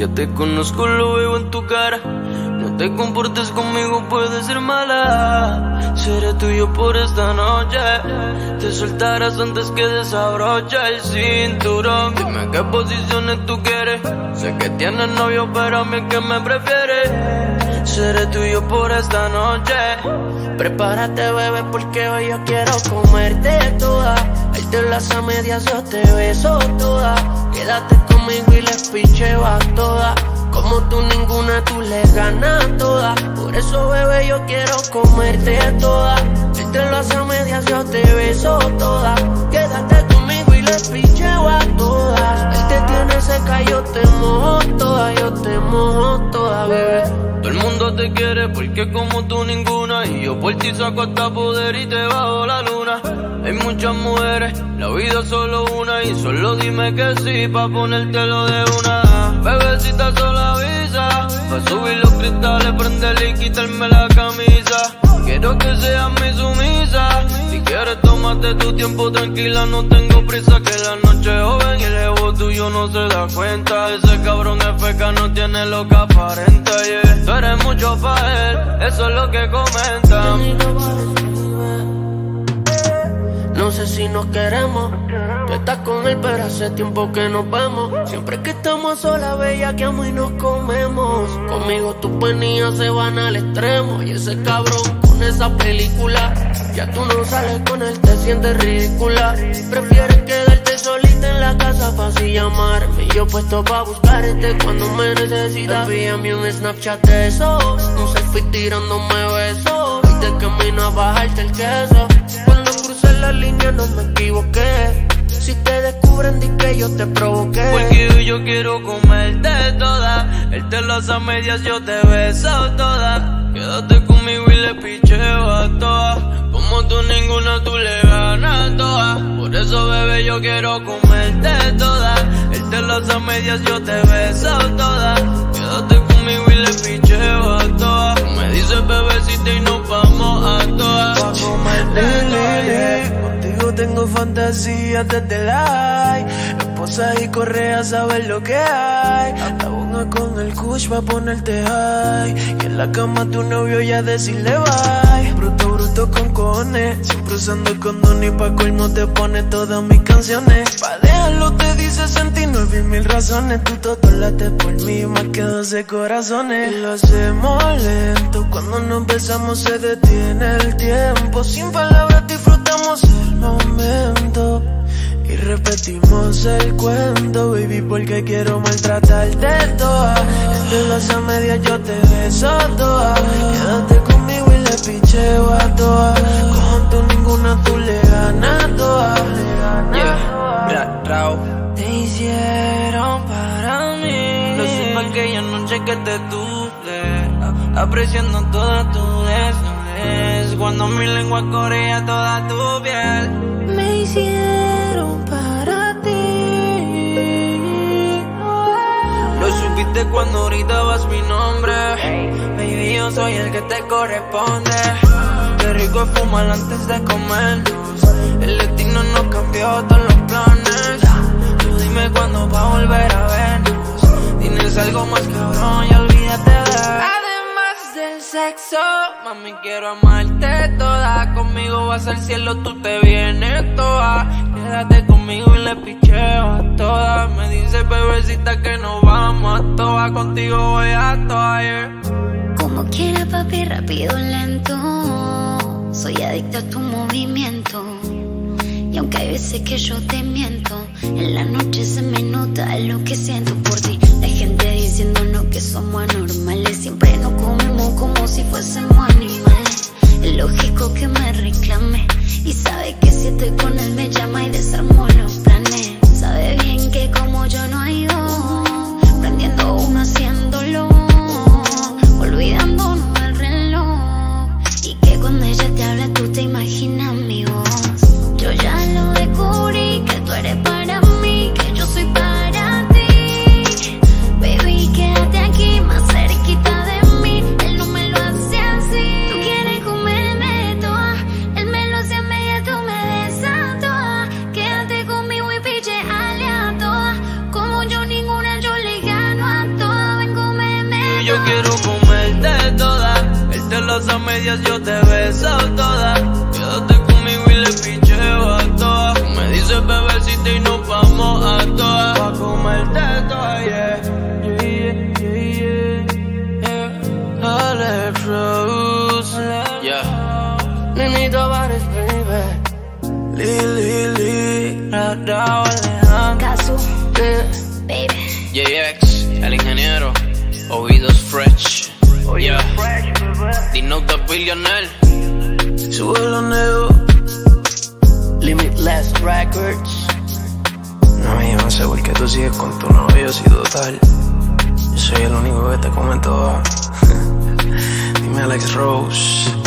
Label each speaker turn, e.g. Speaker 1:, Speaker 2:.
Speaker 1: Ya te conozco, lo veo en tu cara. No te comportes conmigo, puede ser mala. Seré tuyo por esta noche. Te soltarás antes que desabroche el cinturón. Dime qué posiciones tú quieres. Sé que tienes novio, pero a mí que me prefieres. Seré tuyo por esta noche.
Speaker 2: Prepárate, bebé, porque hoy yo quiero comerte toda. Ahí te las a medias, yo te beso toda. Quédate conmigo y les picheo a toda. Como tú ninguna, tú le ganas toda. Por eso, bebé, yo quiero comerte toda. Ahí te las a medias, yo te beso toda. Quédate conmigo y les picheo a todas. Él te tiene seca, yo te mojo
Speaker 1: porque como tú ninguna Y yo por ti saco hasta poder y te bajo la luna. Hay muchas mujeres, la vida es solo una Y solo dime que sí pa' ponértelo de una. Bebecita solo avisa Pa' subir los cristales, prenderle y quitarme la camisa. Quiero que seas mi sumisa tómate tu tiempo tranquila No tengo prisa que la noche es joven Y el tuyo no se da cuenta Ese cabrón es feca, no tiene lo que aparenta yeah. Tú eres mucho pa' él, eso es lo que comentan
Speaker 2: No sé si nos queremos. Tú estás con él, pero hace tiempo que nos vemos. Siempre que estamos solas, bella, que amo y nos comemos. Conmigo tus penías se van al extremo. Y ese cabrón con esa película. Ya tú no sales con él, te sientes ridícula. Prefieres quedarte solita en la casa para así llamarme. Yo puesto pa' buscarte cuando me necesitas. Envíame un Snapchat de eso. Un selfie tirándome besos. Y de camino a bajarte el queso. La línea no me equivoqué. Si te descubren, di que yo te provoqué.
Speaker 1: Porque yo quiero comerte toda. Él te las a medias, yo te beso toda. Quédate conmigo y le picheo a todas. Como tú ninguna, tú le ganas todas. Por eso, bebé, yo quiero comerte toda. Él te las a medias, yo te beso toda. Quédate conmigo
Speaker 3: fantasías desde la Esposa y correa, sabes lo que hay. La bonga con el kush va a ponerte high. Y en la cama tu novio ya decirle bye. Bruto, bruto con cojones. Siempre usando condón y pa' colmo te pone todas mis canciones. Pa' dejarlo te dice 69 mil razones. Tú todo late por mí, más que 12 corazones. Y lo hacemos lento. Cuando no empezamos se detiene el tiempo. Sin palabras repetimos el cuento, baby, porque quiero maltratarte toda. Entre las a medias yo te beso toda. Quédate conmigo y le picheo a. Con tú ninguna tú le ganas toda.
Speaker 1: Yeah, Raw.
Speaker 2: Te hicieron para mí.
Speaker 1: Lo supe aquella noche que te tuve, apreciando toda tu desnudez. Cuando mi lengua corría toda tu piel.
Speaker 2: Me hicieron
Speaker 1: Soy el que te corresponde. Qué rico es fumar antes de comernos. El destino nos cambió todos los planes. Tú dime cuándo va a volver a vernos. Tienes algo más cabrón y olvídate de. Además del sexo, mami, quiero amarte toda. Conmigo vas al cielo, tú te vienes toda. Quédate conmigo y le picheo a todas. Me dice bebecita que nos vamos a todas. Contigo voy a todas, yeah.
Speaker 4: Quiera, papi, rápido, lento. Soy adicto a tu movimiento. Y aunque hay veces que yo te miento, en la noche se me nota lo que siento por ti. La gente diciéndonos que somos anormales. Siempre nos comemos como si fuésemos animales. Es lógico que me reclame. Y sabe que si estoy con él me llama y desarmo te habla tú te imaginas
Speaker 1: medias, yo te beso toda. Quédate conmigo y le picheo a todas. Me dices bebecita y nos vamos a todas. Pa' comerte toda, yeah. Yeah, yeah, yeah, yeah. Rose. Yeah.
Speaker 2: Baby.
Speaker 3: Lili, Lili,
Speaker 1: Radao Alejandro. Billionaire.
Speaker 3: sube los negros.
Speaker 2: Limitless Records.
Speaker 3: No, yo no sé por qué tú sigues con tu novio si total. Yo soy el único que te come toda. Dime Alex Rose.